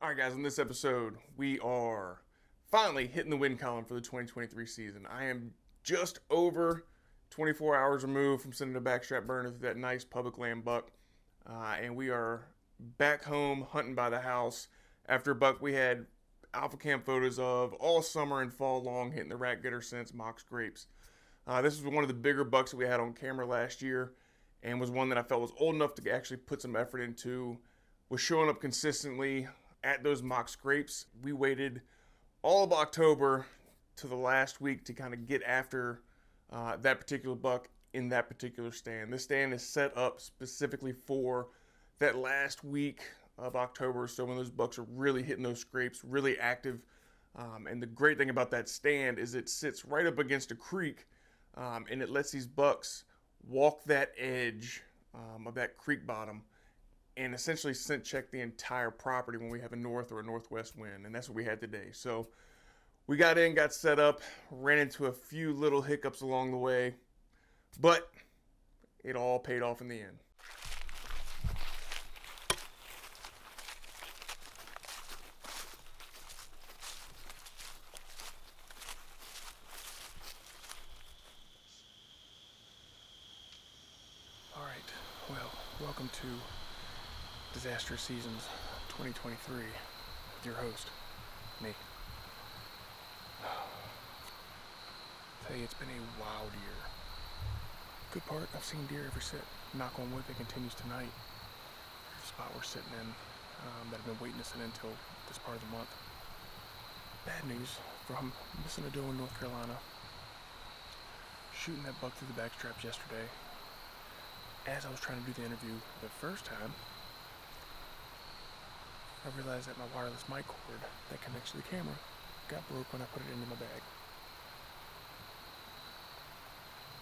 All right, guys, in this episode, we are finally hitting the win column for the 2023 season. I am just over 24 hours removed from sending a backstrap burner through that nice public land buck, uh, and we are back home hunting by the house after a buck we had alpha cam photos of all summer and fall long hitting the Rack Getter Scents mock scrapes. Uh, this was one of the bigger bucks that we had on camera last year and was one that I felt was old enough to actually put some effort into. Was showing up consistently at those mock scrapes. We waited all of October to the last week to kind of get after uh, that particular buck in that particular stand. This stand is set up specifically for that last week of October, so when those bucks are really hitting those scrapes, really active. Um, and the great thing about that stand is it sits right up against a creek, um, and it lets these bucks walk that edge um, of that creek bottom and essentially scent check the entire property when we have a north or a northwest wind. And that's what we had today. So we got in, got set up, ran into a few little hiccups along the way, but it all paid off in the end. All right, well, welcome to Disastrous Seasons 2023 with your host, me. Hey, it's been a wild year. Good part, I've seen deer ever sit. Knock on wood, that continues tonight. The spot we're sitting in um, that I've been waiting to sit in until this part of the month. Bad news from missing a doe in North Carolina. Shooting that buck through the backstraps yesterday. As I was trying to do the interview the first time, I realized that my wireless mic cord that connects to the camera got broke when I put it into my bag.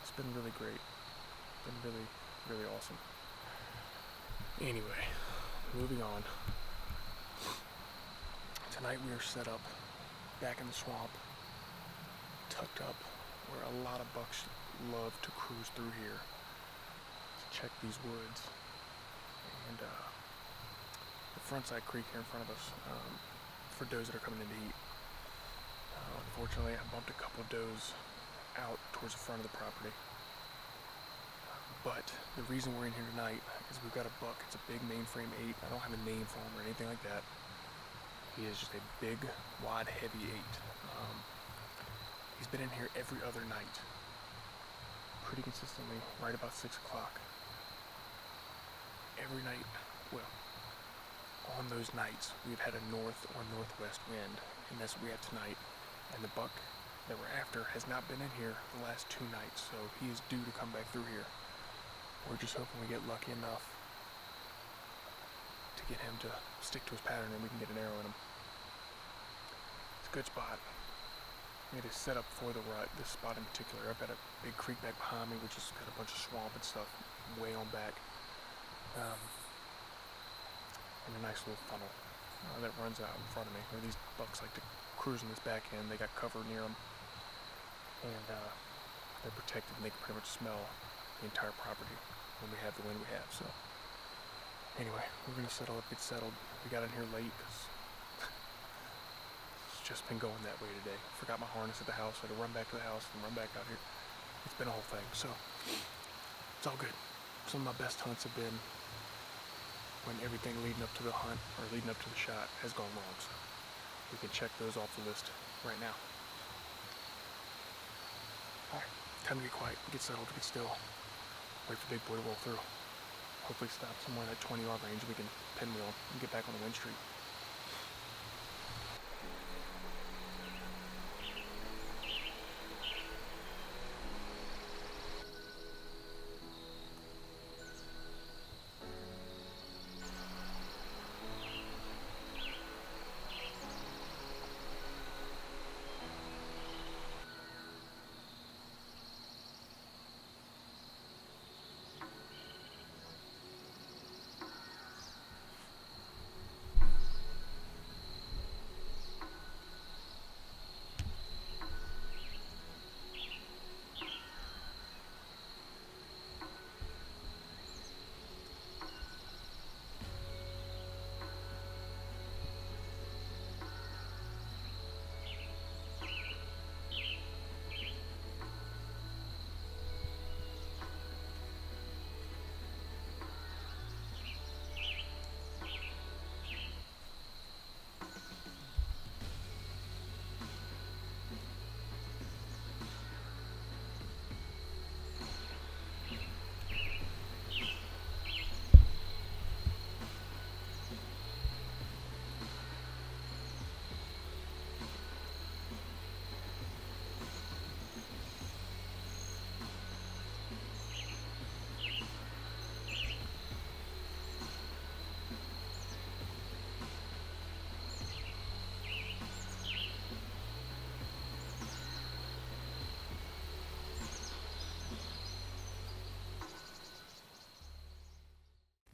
It's been really great. Been really, really awesome. Anyway, moving on. Tonight we are set up back in the swamp, tucked up where a lot of bucks love to cruise through here to check these woods. And uh, frontside creek here in front of us um, for does that are coming in to eat. Uh, unfortunately, I bumped a couple of does out towards the front of the property. But the reason we're in here tonight is we've got a buck. It's a big mainframe 8. I don't have a name for him or anything like that. He is just a big, wide, heavy 8. Um, he's been in here every other night. Pretty consistently, right about 6 o'clock. Every night, well, on those nights, we've had a north or northwest wind, and that's what we have tonight. And the buck that we're after has not been in here the last two nights, so he is due to come back through here. We're just hoping we get lucky enough to get him to stick to his pattern and we can get an arrow in him. It's a good spot. It is set up for the rut, this spot in particular. I've got a big creek back behind me, which has got a bunch of swamp and stuff way on back. Um, and a nice little funnel uh, that runs out in front of me. Where these bucks like to cruise in this back end. They got cover near them, and uh, they're protected, and they can pretty much smell the entire property when we have the wind we have. So, anyway, we're gonna settle up, get settled. We got in here late because it's just been going that way today. Forgot my harness at the house. I had to run back to the house and run back out here. It's been a whole thing. So, it's all good. Some of my best hunts have been when everything leading up to the hunt or leading up to the shot has gone wrong. So we can check those off the list right now. Alright, time to get quiet, get settled, get still. Wait for Big Boy to roll through. Hopefully stop somewhere in that 20 yard range we can pinwheel and get back on the wind street.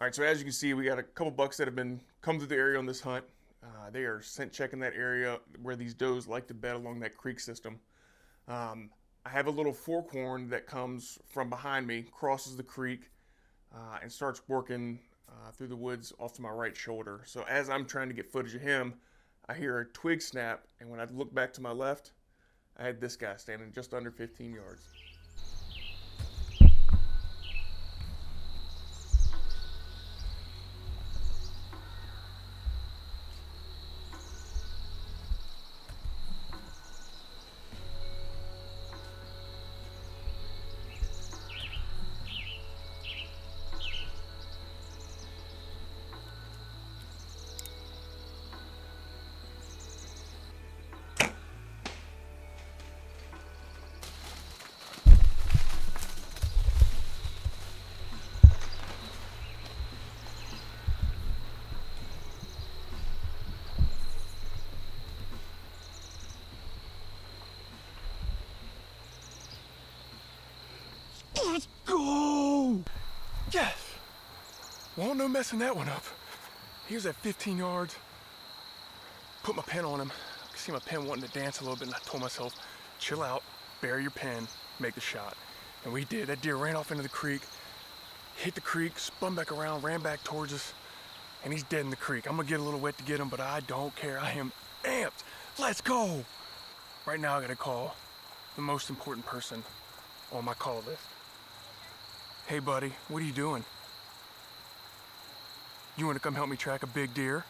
All right, so as you can see, we got a couple bucks that have been come through the area on this hunt. Uh, they are scent checking that area where these does like to bed along that creek system. Um, I have a little fork horn that comes from behind me, crosses the creek, uh, and starts working uh, through the woods off to my right shoulder. So as I'm trying to get footage of him, I hear a twig snap, and when I look back to my left, I had this guy standing just under 15 yards. No messing that one up. He was at 15 yards. Put my pin on him. I could see my pin wanting to dance a little bit, and I told myself, chill out, bury your pin, make the shot. And we did. That deer ran off into the creek, hit the creek, spun back around, ran back towards us, and he's dead in the creek. I'm gonna get a little wet to get him, but I don't care. I am amped. Let's go! Right now, I gotta call the most important person on my call list. Hey, buddy, what are you doing? You want to come help me track a big deer?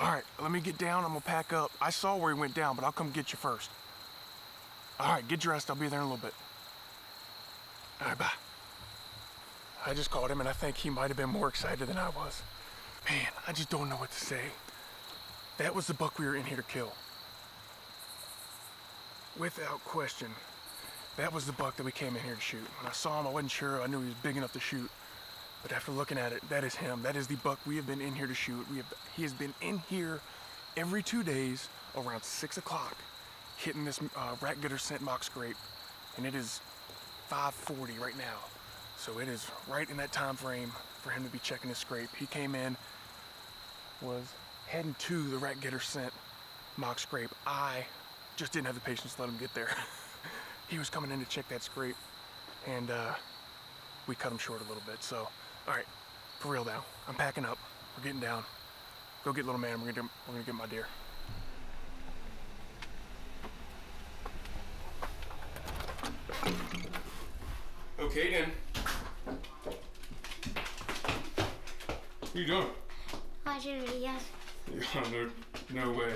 All right, let me get down. I'm gonna pack up. I saw where he went down, but I'll come get you first. All right, get dressed. I'll be there in a little bit. All right, bye. I just called him, and I think he might have been more excited than I was. Man, I just don't know what to say. That was the buck we were in here to kill. Without question, that was the buck that we came in here to shoot. When I saw him, I wasn't sure. I knew he was big enough to shoot. But after looking at it, that is him. That is the buck we have been in here to shoot. We have, he has been in here every two days around 6 o'clock, hitting this uh, Rack Getter scent mock scrape. And it is 5.40 right now. So it is right in that time frame for him to be checking his scrape. He came in, was heading to the Rack Getter scent mock scrape. I just didn't have the patience to let him get there. he was coming in to check that scrape, and uh, we cut him short a little bit. So, all right, for real now, I'm packing up. We're getting down. Go get little man. We're gonna we're gonna get my deer. Okay, then. What are you doing? Watching videos. no, no way.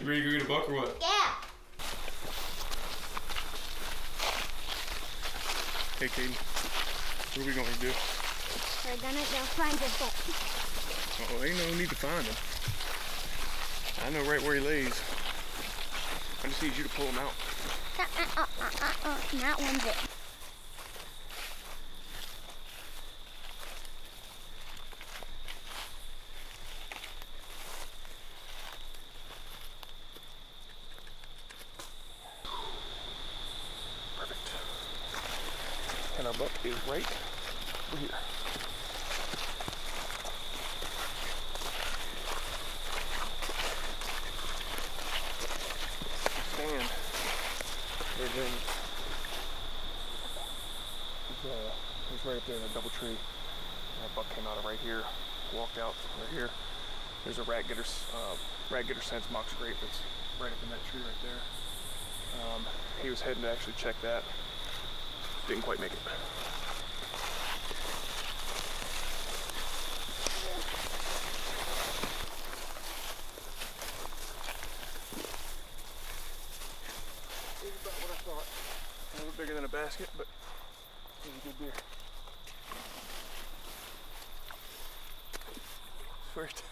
You ready to go get a buck or what? Yeah. Hey, Katie. What are we going to do? We're gonna go find the buck. Oh, ain't no need to find him. I know right where he lays. I just need you to pull him out. Uh, uh, uh, uh, uh, not one bit. Perfect. And our buck is right over here. Stand. There it is. He's, uh, he's right up there in a double tree. Our buck came out of right here, walked out right here. There's a Rack Getter, uh, Rack Getter Scents mock scrape that's right up in that tree right there. Um, he was heading to actually check that. Didn't quite make it. He's about what I thought. A little bigger than a basket, but he's a good deer. Sweet.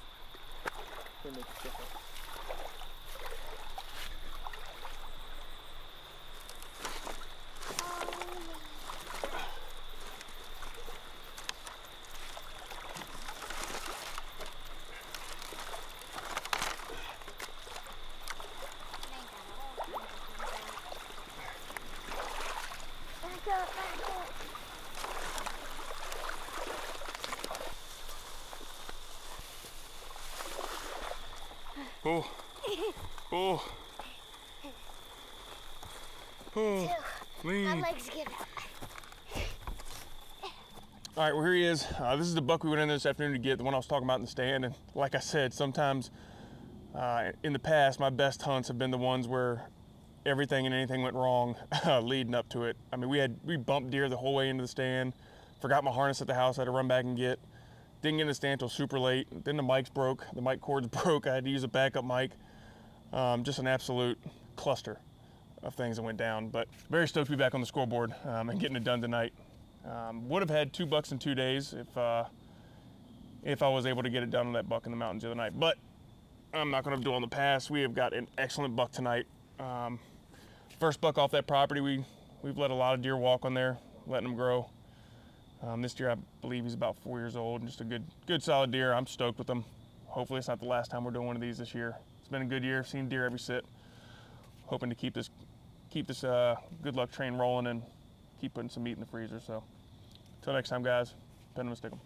Oh. Oh. Oh. My Lean. legs give out. All right, well, here he is. Uh, this is the buck we went in this afternoon to get, the one I was talking about in the stand. And like I said, sometimes uh, in the past, my best hunts have been the ones where everything and anything went wrong leading up to it. I mean, we had we bumped deer the whole way into the stand. Forgot my harness at the house. I had to run back and get. Didn't get in the stand till super late. Then the mics broke. The mic cords broke. I had to use a backup mic. Um, just an absolute cluster of things that went down. But very stoked to be back on the scoreboard um, and getting it done tonight. Um, would have had two bucks in two days if uh, if I was able to get it done on that buck in the mountains the other night. But I'm not going to dwell on the past. We have got an excellent buck tonight. Um, first buck off that property. We we've let a lot of deer walk on there, letting them grow. Um, this deer, I believe, he's about four years old, and just a good good solid deer. I'm stoked with him. Hopefully, it's not the last time we're doing one of these this year. It's been a good year. Seen deer every sit. Hoping to keep this keep this uh, good luck train rolling and keep putting some meat in the freezer. So, until next time, guys, Pin 'em and stick 'em.